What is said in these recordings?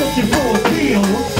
looking for a deal.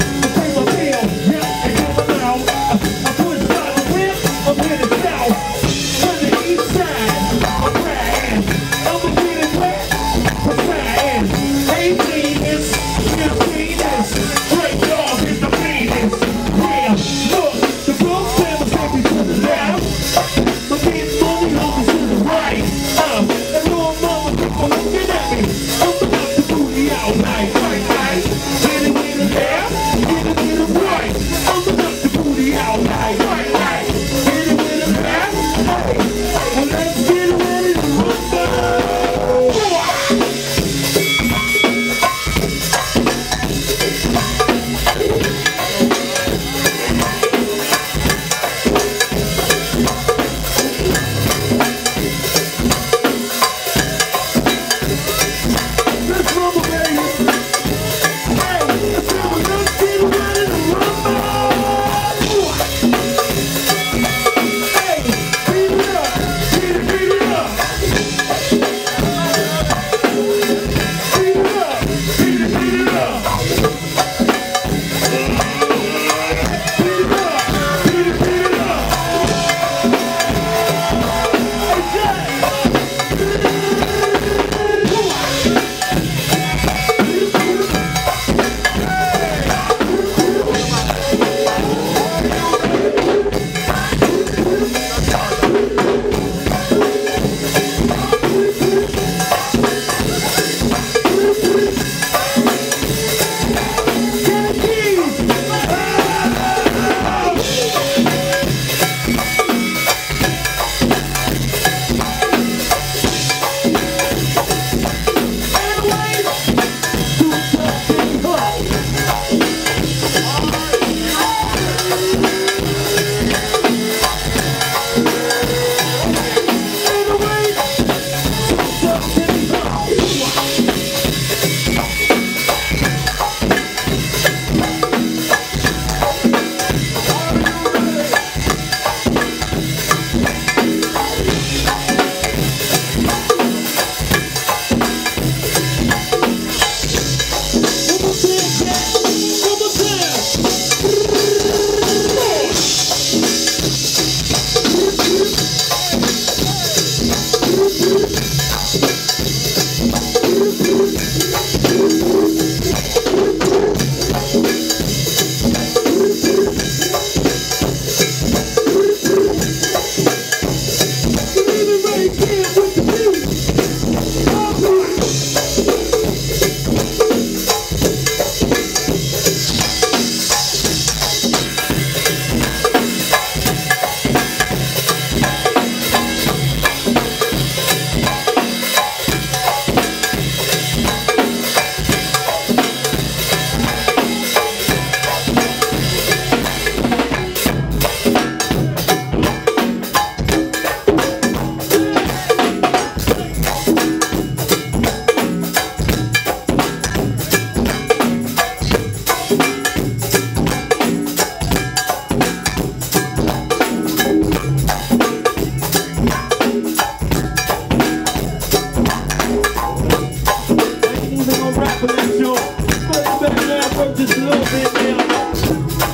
Now I broke just a little bit now.